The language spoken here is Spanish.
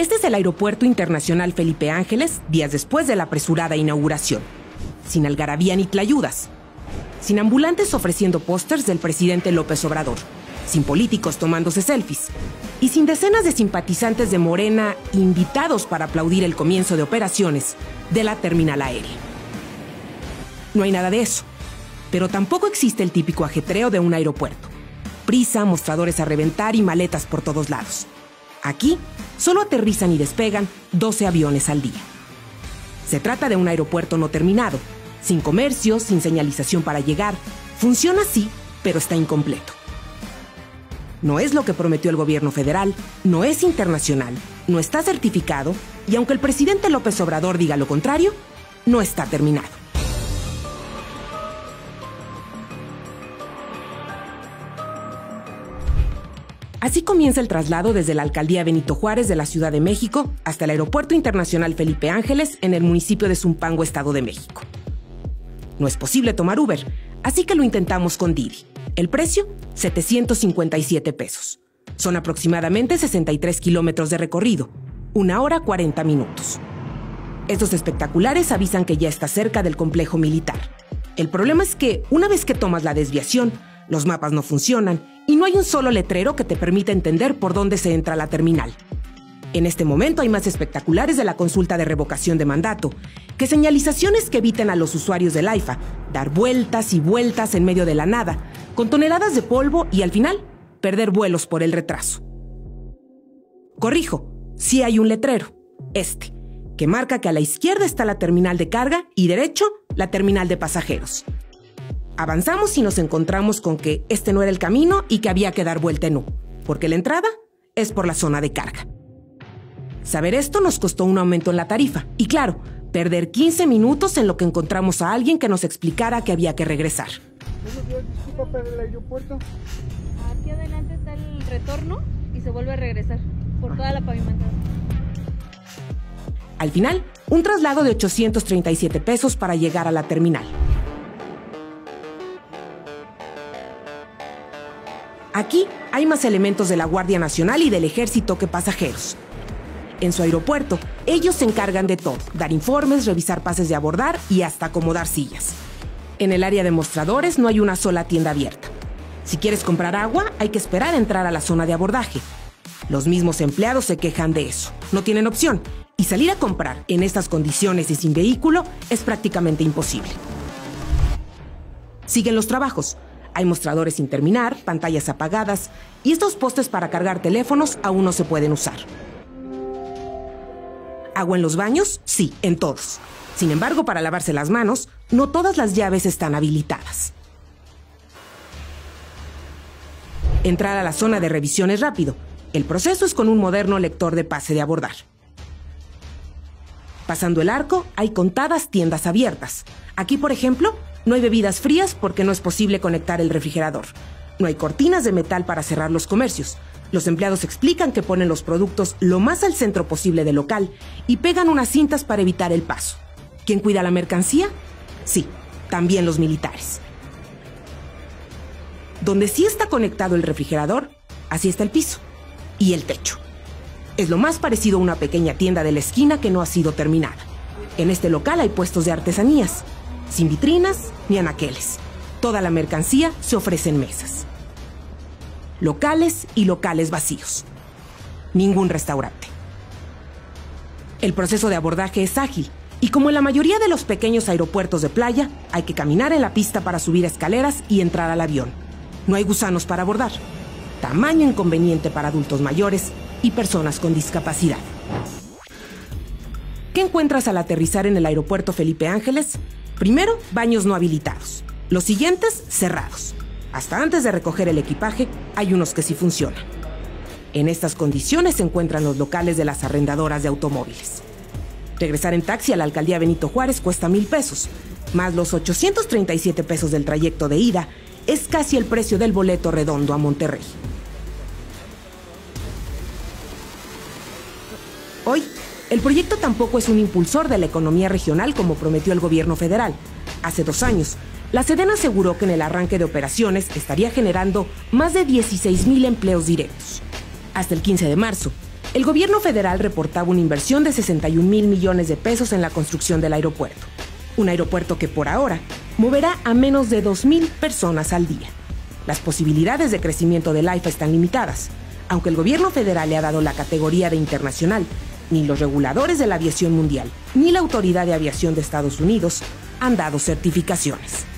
Este es el Aeropuerto Internacional Felipe Ángeles, días después de la apresurada inauguración. Sin algarabía ni tlayudas. Sin ambulantes ofreciendo pósters del presidente López Obrador. Sin políticos tomándose selfies. Y sin decenas de simpatizantes de Morena invitados para aplaudir el comienzo de operaciones de la terminal aérea. No hay nada de eso. Pero tampoco existe el típico ajetreo de un aeropuerto. Prisa, mostradores a reventar y maletas por todos lados. Aquí solo aterrizan y despegan 12 aviones al día. Se trata de un aeropuerto no terminado, sin comercio, sin señalización para llegar. Funciona sí, pero está incompleto. No es lo que prometió el gobierno federal, no es internacional, no está certificado y aunque el presidente López Obrador diga lo contrario, no está terminado. Así comienza el traslado desde la alcaldía Benito Juárez de la Ciudad de México hasta el Aeropuerto Internacional Felipe Ángeles en el municipio de Zumpango, Estado de México. No es posible tomar Uber, así que lo intentamos con Didi. El precio, 757 pesos. Son aproximadamente 63 kilómetros de recorrido, una hora 40 minutos. Estos espectaculares avisan que ya está cerca del complejo militar. El problema es que, una vez que tomas la desviación, los mapas no funcionan y no hay un solo letrero que te permita entender por dónde se entra a la terminal. En este momento hay más espectaculares de la consulta de revocación de mandato que señalizaciones que eviten a los usuarios del AIFA dar vueltas y vueltas en medio de la nada, con toneladas de polvo y al final perder vuelos por el retraso. Corrijo, sí hay un letrero, este, que marca que a la izquierda está la terminal de carga y derecho la terminal de pasajeros. Avanzamos y nos encontramos con que este no era el camino y que había que dar vuelta en U, porque la entrada es por la zona de carga. Saber esto nos costó un aumento en la tarifa y claro, perder 15 minutos en lo que encontramos a alguien que nos explicara que había que regresar. Disculpa para el aeropuerto. Aquí adelante está el retorno y se vuelve a regresar por toda la pavimentada. Al final, un traslado de 837 pesos para llegar a la terminal. Aquí hay más elementos de la Guardia Nacional y del Ejército que pasajeros. En su aeropuerto, ellos se encargan de todo, dar informes, revisar pases de abordar y hasta acomodar sillas. En el área de mostradores no hay una sola tienda abierta. Si quieres comprar agua, hay que esperar a entrar a la zona de abordaje. Los mismos empleados se quejan de eso. No tienen opción. Y salir a comprar en estas condiciones y sin vehículo es prácticamente imposible. Siguen los trabajos. Hay mostradores sin terminar, pantallas apagadas y estos postes para cargar teléfonos aún no se pueden usar. ¿Agua en los baños? Sí, en todos. Sin embargo, para lavarse las manos, no todas las llaves están habilitadas. Entrar a la zona de revisión es rápido. El proceso es con un moderno lector de pase de abordar. Pasando el arco, hay contadas tiendas abiertas. Aquí, por ejemplo, no hay bebidas frías porque no es posible conectar el refrigerador. No hay cortinas de metal para cerrar los comercios. Los empleados explican que ponen los productos lo más al centro posible del local y pegan unas cintas para evitar el paso. ¿Quién cuida la mercancía? Sí, también los militares. Donde sí está conectado el refrigerador, así está el piso y el techo. Es lo más parecido a una pequeña tienda de la esquina que no ha sido terminada. En este local hay puestos de artesanías, sin vitrinas ni anaqueles. Toda la mercancía se ofrece en mesas. Locales y locales vacíos. Ningún restaurante. El proceso de abordaje es ágil y como en la mayoría de los pequeños aeropuertos de playa, hay que caminar en la pista para subir escaleras y entrar al avión. No hay gusanos para abordar. Tamaño inconveniente para adultos mayores y personas con discapacidad. ¿Qué encuentras al aterrizar en el aeropuerto Felipe Ángeles? Primero, baños no habilitados. Los siguientes, cerrados. Hasta antes de recoger el equipaje, hay unos que sí funcionan. En estas condiciones se encuentran los locales de las arrendadoras de automóviles. Regresar en taxi a la alcaldía Benito Juárez cuesta mil pesos, más los 837 pesos del trayecto de ida, es casi el precio del boleto redondo a Monterrey. El proyecto tampoco es un impulsor de la economía regional como prometió el gobierno federal. Hace dos años, la Sedena aseguró que en el arranque de operaciones estaría generando más de 16 mil empleos directos. Hasta el 15 de marzo, el gobierno federal reportaba una inversión de 61 mil millones de pesos en la construcción del aeropuerto. Un aeropuerto que por ahora moverá a menos de 2.000 personas al día. Las posibilidades de crecimiento del AIFA están limitadas. Aunque el gobierno federal le ha dado la categoría de internacional, ni los reguladores de la aviación mundial, ni la Autoridad de Aviación de Estados Unidos han dado certificaciones.